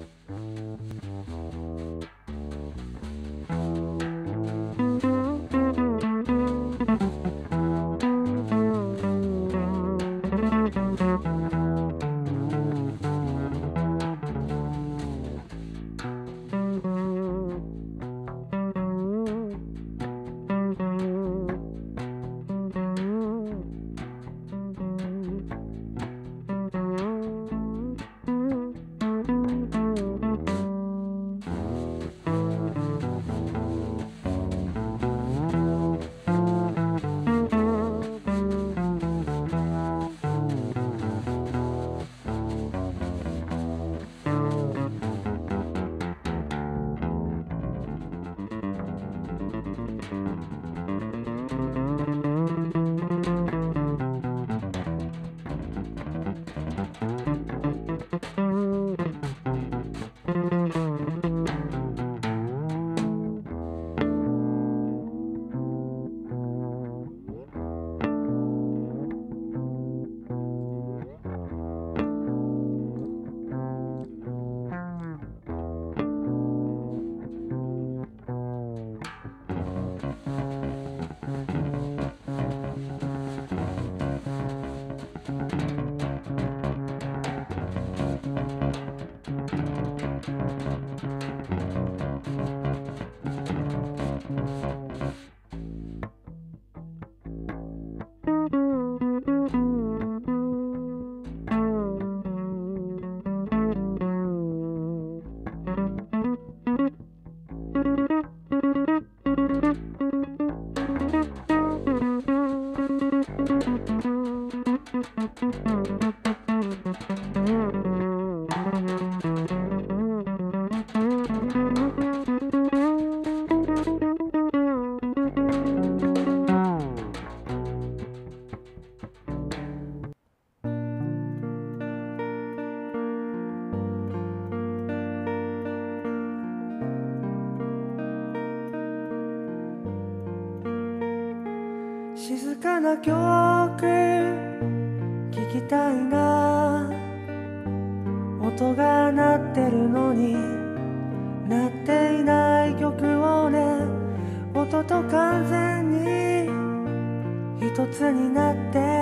Mm-hmm. 静かな曲きたいな。音が鳴ってるのに。鳴っていない曲をね。音と完全に一つになって。